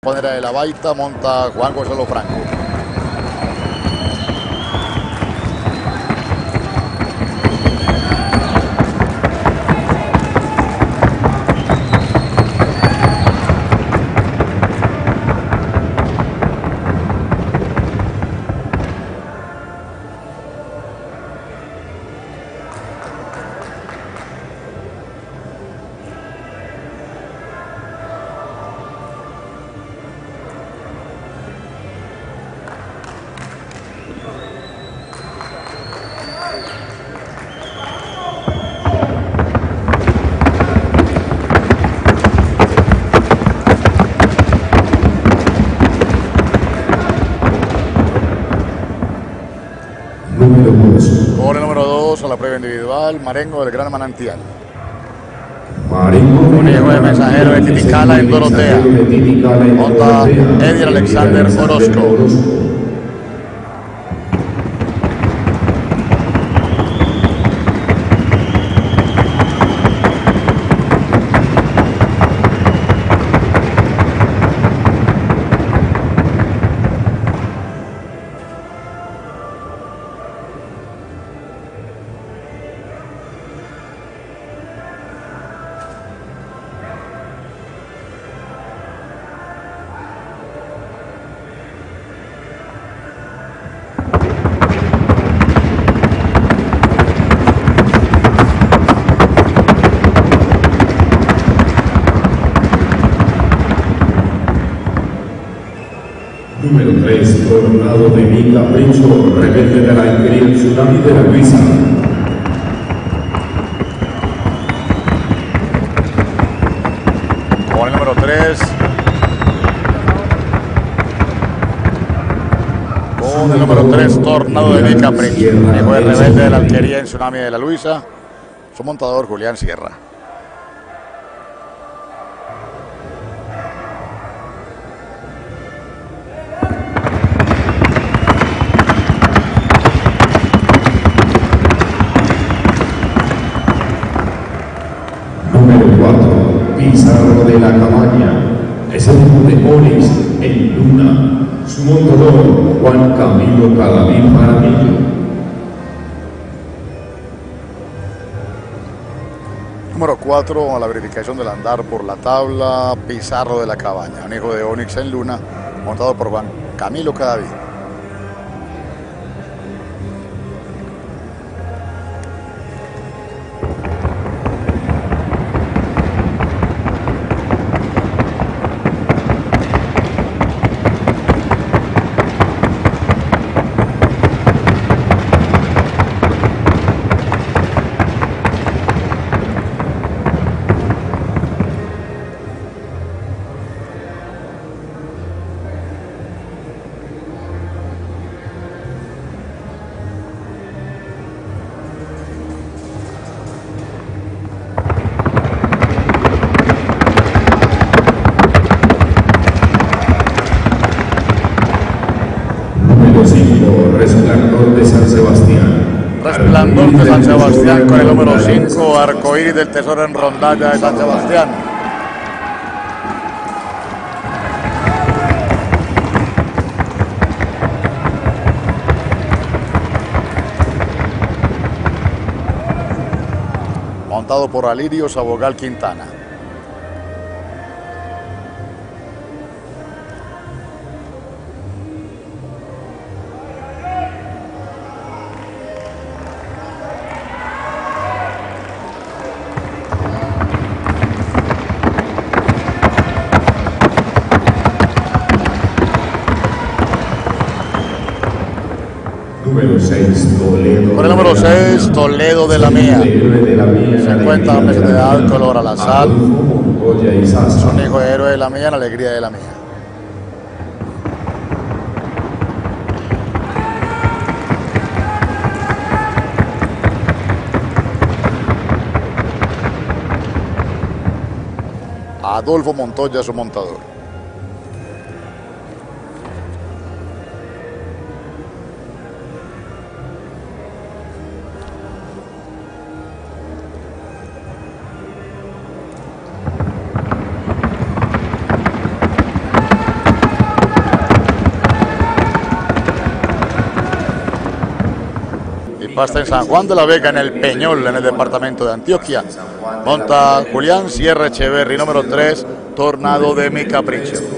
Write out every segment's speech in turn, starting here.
Ponera de la Baita, monta Juan Gonzalo Franco. A la prueba individual, Marengo del Gran Manantial. Un hijo de mensajero de Titicala en Dorotea. Monta Alexander Alexander Orozco. Número 3. Tornado de mi capricho. Rebelde de la Alquería Tsunami de la Luisa. Gol número 3. Gol el número 3, Tornado de Vica Prince. Hijo de rebelde de la alquería en Tsunami de la Luisa. Su montador Julián Sierra. De la Cabaña. Es el hijo de Onix en Luna. Su montador, Juan Camilo Cadavid Jaramillo. Número 4, a la verificación del andar por la tabla, Pizarro de la Cabaña, un hijo de Onix en Luna, montado por Juan Camilo Cadavid. 5. Resplandor de San Sebastián. Resplandor de San Sebastián con el número 5, Arcoíris del Tesoro en rondalla de San Sebastián. Montado por Alirio Sabogal Quintana. Número de la 6, Mía. Toledo de la Mía. Héroe de la Mía. 50 meses de edad, color a la sal. Es un hijo de héroe de la mía, la alegría de la mía. Adolfo Montoya, su montador. Pasta en San Juan de la Vega, en el Peñol, en el departamento de Antioquia. Monta Julián Sierra Echeverri, número 3, Tornado de mi Capricho.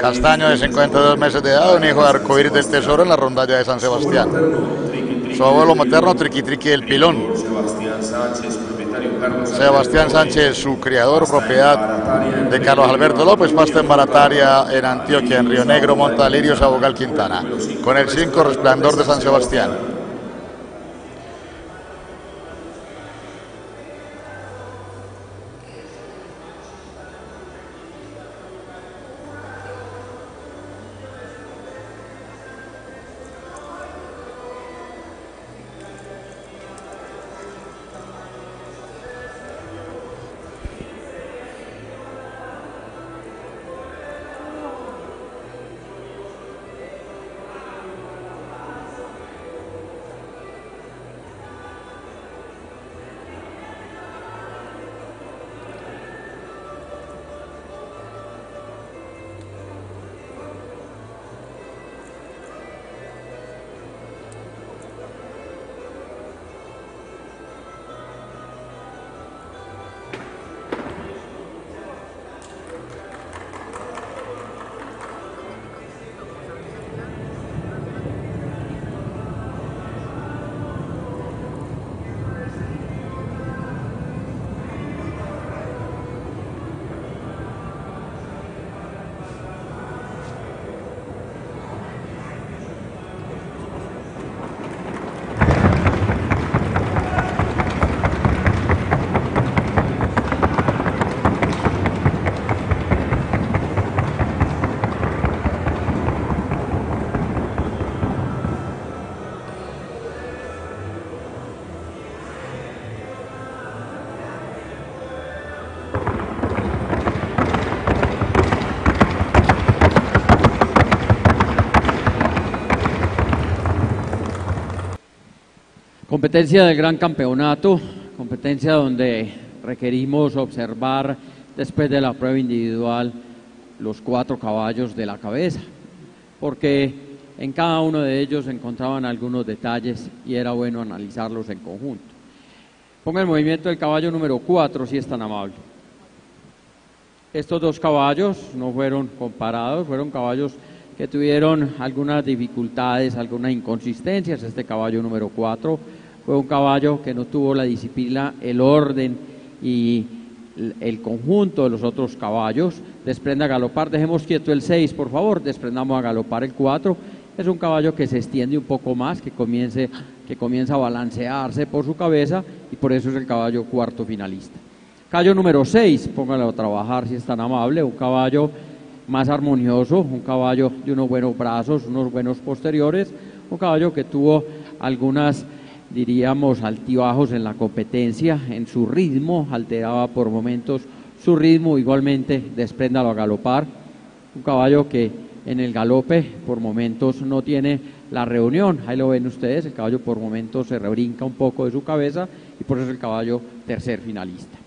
Castaño de 52 meses de edad, un hijo de arcoíris del tesoro en la rondalla de San Sebastián. Su abuelo materno, Triqui Triqui del Pilón. Sebastián Sánchez, su criador, propiedad de Carlos Alberto López, pasta en Barataria, en Antioquia, en Río Negro, Montalirios, Abogal Quintana. Con el 5, Resplandor de San Sebastián. Competencia del gran campeonato, competencia donde requerimos observar después de la prueba individual los cuatro caballos de la cabeza, porque en cada uno de ellos encontraban algunos detalles y era bueno analizarlos en conjunto. Ponga el movimiento del caballo número 4 si es tan amable. Estos dos caballos no fueron comparados, fueron caballos que tuvieron algunas dificultades, algunas inconsistencias. Este caballo número 4 fue un caballo que no tuvo la disciplina, el orden y el conjunto de los otros caballos. Desprenda a galopar, dejemos quieto el 6, por favor, desprendamos a galopar el 4. Es un caballo que se extiende un poco más, que, comience, que comienza a balancearse por su cabeza y por eso es el caballo cuarto finalista. Caballo número 6, póngalo a trabajar si es tan amable, un caballo más armonioso, un caballo de unos buenos brazos, unos buenos posteriores, un caballo que tuvo algunas, diríamos, altibajos en la competencia, en su ritmo, alteraba por momentos su ritmo, igualmente despréndalo a galopar, un caballo que en el galope por momentos no tiene la reunión, ahí lo ven ustedes, el caballo por momentos se rebrinca un poco de su cabeza y por eso el caballo tercer finalista.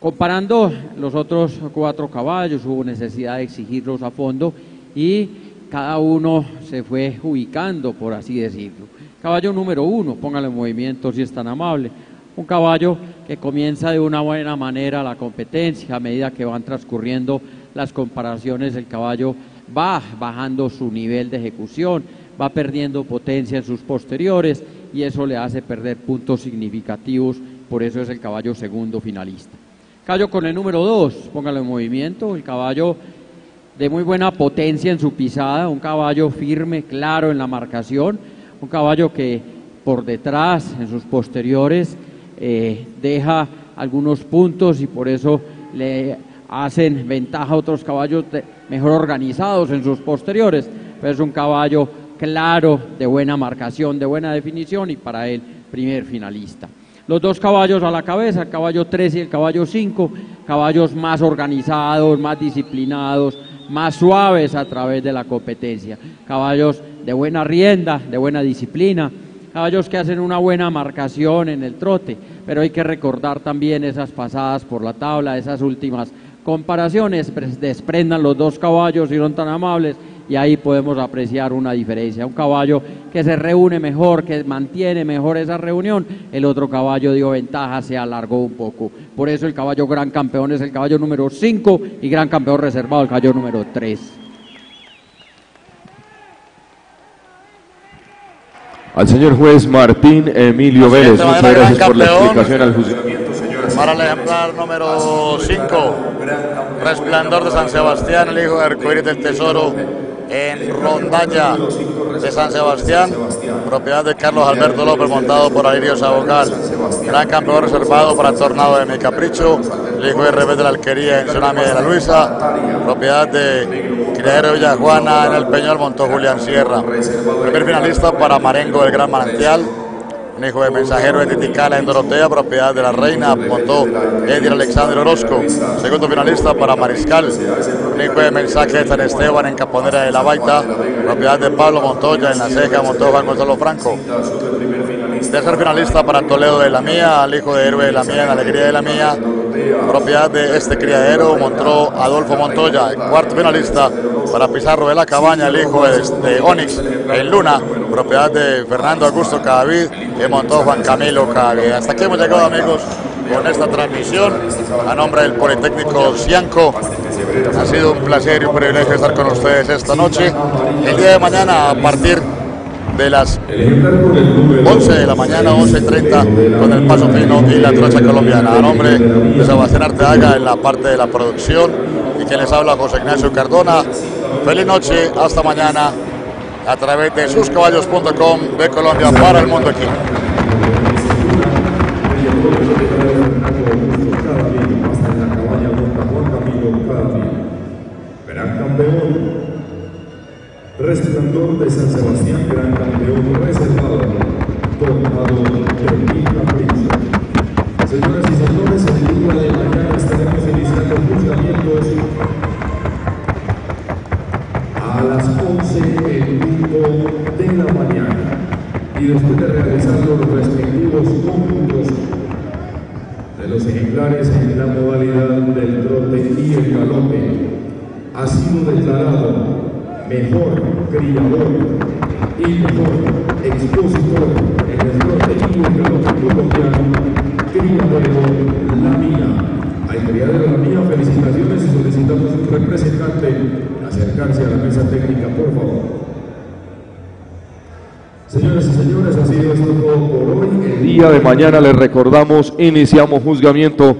Comparando los otros cuatro caballos, hubo necesidad de exigirlos a fondo y cada uno se fue ubicando, por así decirlo. Caballo número uno, póngale en movimiento si es tan amable. Un caballo que comienza de una buena manera la competencia, a medida que van transcurriendo las comparaciones, el caballo va bajando su nivel de ejecución, va perdiendo potencia en sus posteriores y eso le hace perder puntos significativos, por eso es el caballo segundo finalista. Caballo con el número 2, póngalo en movimiento, el caballo de muy buena potencia en su pisada, un caballo firme, claro en la marcación, un caballo que por detrás, en sus posteriores, eh, deja algunos puntos y por eso le hacen ventaja a otros caballos mejor organizados en sus posteriores, pero es un caballo claro, de buena marcación, de buena definición y para él primer finalista. Los dos caballos a la cabeza, el caballo 3 y el caballo 5, caballos más organizados, más disciplinados, más suaves a través de la competencia, caballos de buena rienda, de buena disciplina, caballos que hacen una buena marcación en el trote, pero hay que recordar también esas pasadas por la tabla, esas últimas comparaciones, desprendan los dos caballos y son tan amables y ahí podemos apreciar una diferencia. Un caballo que se reúne mejor, que mantiene mejor esa reunión, el otro caballo dio ventaja, se alargó un poco. Por eso el caballo gran campeón es el caballo número 5 y gran campeón reservado el caballo número 3. Al señor juez Martín Emilio Vélez, muchas gracias por la explicación al juzgamiento. Para el ejemplar número 5, Resplandor de San Sebastián, el hijo de Arcoíris del Tesoro, en Rondalla de San Sebastián, propiedad de Carlos Alberto López, montado por Alirio Sabocal. Gran campeón reservado para Tornado de Mi Capricho, el hijo de Revés de la Alquería en Tsunami de la Luisa, propiedad de Criadero Villa Juana en el Peñol, montó Julián Sierra. Primer finalista para Marengo del Gran Manantial hijo de mensajero de Titicala en Dorotea, propiedad de la reina, montó Edir Alexander Orozco, segundo finalista para Mariscal, hijo de mensaje de San Esteban en Caponera de la Baita, propiedad de Pablo Montoya en la ceja, montó Juan Gonzalo Franco. Tercer finalista para Toledo de la Mía, al hijo de Héroe de la Mía en Alegría de la Mía, propiedad de este criadero, montó Adolfo Montoya. Cuarto finalista para Pizarro de la Cabaña, el hijo de, Onix en Luna, propiedad de Fernando Augusto Cadavid, que montó Juan Camilo Cadavid. Hasta aquí hemos llegado amigos con esta transmisión a nombre del Politécnico Cianco. Ha sido un placer y un privilegio estar con ustedes esta noche. El día de mañana a partir de las 11 de la mañana, 11.30, con el paso fino y la trocha colombiana. A nombre de Sebastián Arteaga en la parte de la producción y quien les habla José Ignacio Cardona. Feliz noche, hasta mañana a través de suscaballos.com de Colombia para el mundo aquí. Resplandor de San Sebastián, gran campeón reservado, tornado de mi capricho. Señoras y señores, el día de mañana estaremos iniciando el juzgamiento a las 11 en punto de la mañana y después de realizar los respectivos cómputos de los ejemplares en la modalidad del trote y el galope, ha sido declarado mejor criador y mejor expositor en el norte y el colombiano, criadero La Mía. Al criadero La Mía, felicitaciones y solicitamos un representante acercarse a la mesa técnica, por favor. Señoras y señores, así es todo por hoy. El día de mañana les recordamos, iniciamos juzgamiento